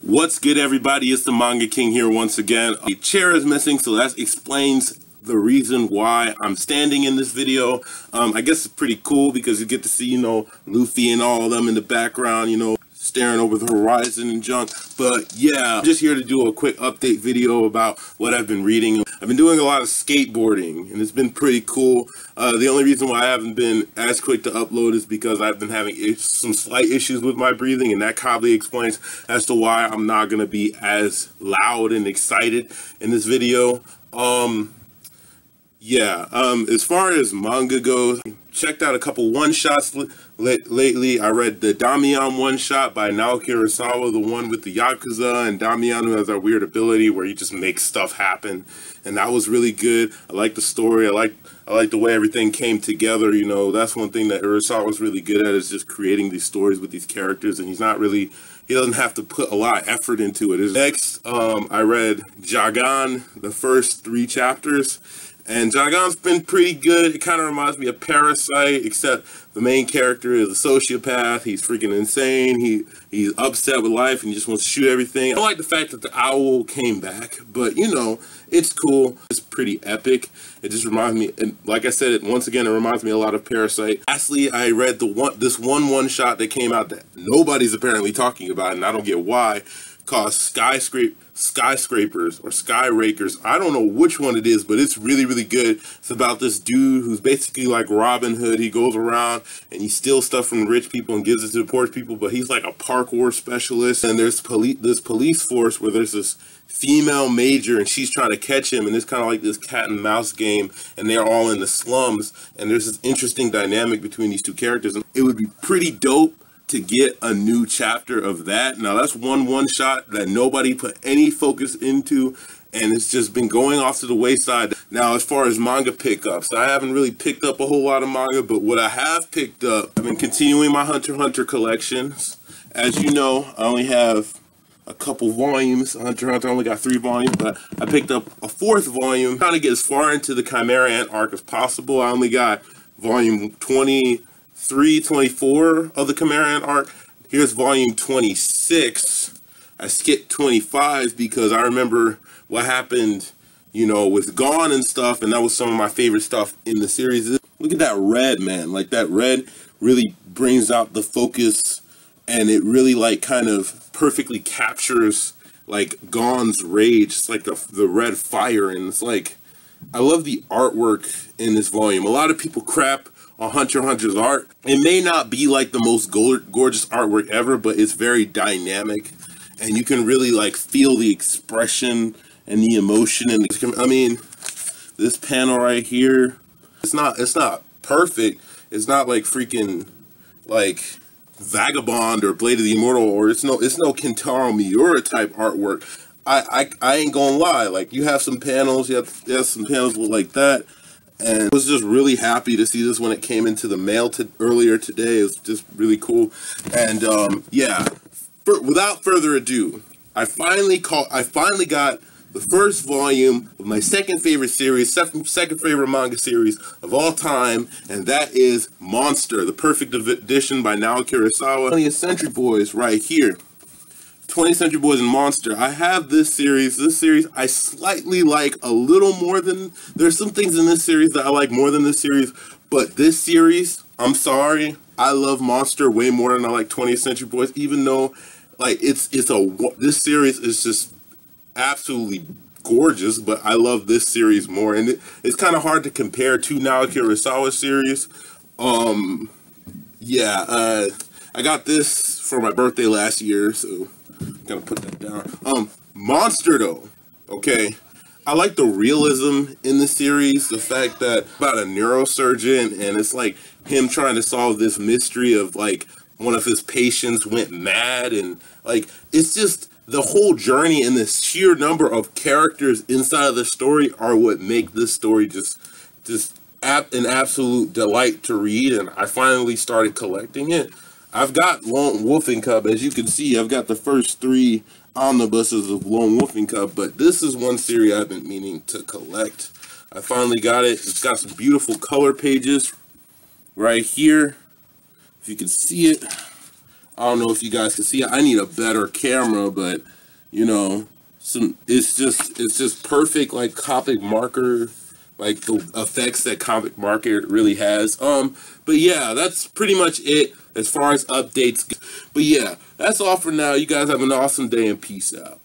What's good, everybody? It's the Manga King here once again. A chair is missing, so that explains the reason why I'm standing in this video. Um, I guess it's pretty cool because you get to see, you know, Luffy and all of them in the background, you know, staring over the horizon and junk. But yeah, I'm just here to do a quick update video about what I've been reading. I've been doing a lot of skateboarding and it's been pretty cool. Uh, the only reason why I haven't been as quick to upload is because I've been having some slight issues with my breathing and that probably explains as to why I'm not going to be as loud and excited in this video. Um, yeah, um, as far as manga goes, checked out a couple one-shots lately. I read the Damian one-shot by Naoki Urasawa, the one with the Yakuza, and Damian who has that weird ability where he just makes stuff happen. And that was really good. I like the story. I like I like the way everything came together. You know, that's one thing that Urasawa was really good at is just creating these stories with these characters. And he's not really, he doesn't have to put a lot of effort into it. Next, um, I read Jagan, the first three chapters and Jagan's been pretty good. It kind of reminds me of Parasyte, except the main character is a sociopath. He's freaking insane. He he's upset with life and he just wants to shoot everything. I like the fact that the owl came back, but you know, it's cool. It's pretty epic. It just reminds me, and like I said, it once again, it reminds me a lot of Parasyte. Lastly, I read the one this one one shot that came out that nobody's apparently talking about, and I don't get why called Skyscrape Skyscrapers or Skyrakers. I don't know which one it is, but it's really, really good. It's about this dude who's basically like Robin Hood. He goes around and he steals stuff from rich people and gives it to the poor people, but he's like a parkour specialist. And there's police this police force where there's this female major and she's trying to catch him and it's kind of like this cat and mouse game and they're all in the slums and there's this interesting dynamic between these two characters and it would be pretty dope to get a new chapter of that. Now that's one one shot that nobody put any focus into and it's just been going off to the wayside. Now, as far as manga pickups, I haven't really picked up a whole lot of manga, but what I have picked up, I've been continuing my Hunter Hunter collections. As you know, I only have a couple volumes. Hunter Hunter only got three volumes, but I picked up a fourth volume, trying to get as far into the Chimera Ant arc as possible. I only got volume 20 324 of the Chimera arc. Here's volume 26. I skipped 25 because I remember what happened, you know, with Gon and stuff, and that was some of my favorite stuff in the series. Look at that red, man. Like that red really brings out the focus and it really like kind of perfectly captures like Gon's rage. It's like the, the red fire and it's like I love the artwork in this volume. A lot of people crap on Hunter Hunter's art. It may not be like the most gorgeous artwork ever, but it's very dynamic, and you can really like feel the expression and the emotion. And I mean, this panel right here, it's not it's not perfect. It's not like freaking like Vagabond or Blade of the Immortal, or it's no it's no Kentaro Miura type artwork. I, I, I ain't gonna lie, like you have some panels, you have, you have some panels like that, and was just really happy to see this when it came into the mail to, earlier today. It was just really cool. And um, yeah, for, without further ado, I finally call. I finally got the first volume of my second favorite series, second, second favorite manga series of all time, and that is Monster, the Perfect Edition by Naoki Urasawa. 20th Century Boys right here. 20th Century Boys and Monster. I have this series. This series I slightly like a little more than there's some things in this series that I like more than this series, but this series, I'm sorry, I love Monster way more than I like 20th Century Boys even though like it's it's a this series is just absolutely gorgeous, but I love this series more and it, it's kind of hard to compare to Naoki Urasawa series. Um yeah, uh I got this for my birthday last year, so Gotta put that down. Um, Monster though, okay. I like the realism in the series, the fact that about a neurosurgeon and it's like him trying to solve this mystery of like one of his patients went mad and like it's just the whole journey and the sheer number of characters inside of the story are what make this story just just an absolute delight to read and I finally started collecting it. I've got Lone Wolf and Cub. As you can see, I've got the first three omnibuses of Lone Wolf and Cub, but this is one series I've been meaning to collect. I finally got it. It's got some beautiful color pages right here. If you can see it, I don't know if you guys can see. It. I need a better camera, but you know, some it's just it's just perfect like Copic marker like the effects that Copic marker really has. Um but yeah that's pretty much it as far as updates but yeah that's all for now. You guys have an awesome day and peace out